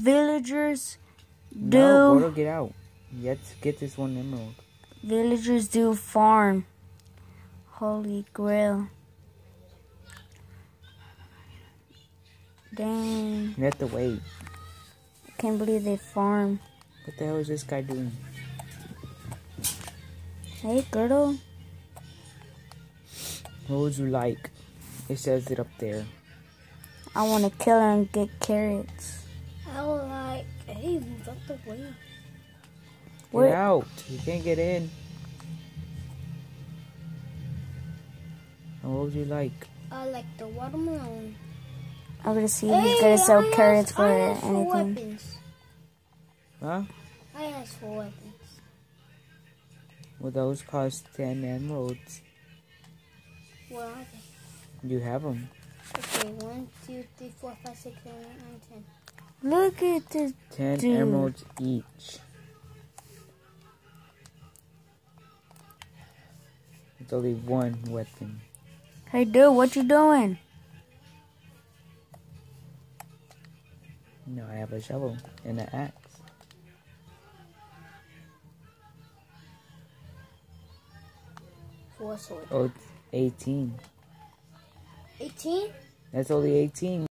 villagers do No, Gordo, get out. To get this one emerald. villagers do farm. Holy grail. Dang. You have to wait. Can't believe they farm. What the hell is this guy doing? Hey, Girdle. What would you like? It says it up there. I want to kill her and get carrots. I would. Hey, move out the way. Get What? out. You can't get in. And what would you like? I like the watermelon. I'm gonna see Hey, who's gonna sell I carrots asked- for I anything. weapons. Huh? I asked for weapons. Well, those cost 10 emeralds. Where are they? You have them. Okay, one, two, three, four, five, six, seven, eight, nine, ten. Look at this. 10 Dude. emeralds each. It's only one weapon. Hey, dude, what you doing? No, I have a shovel and an axe. Four sword. Oh, 18. Eighteen? That's only 18.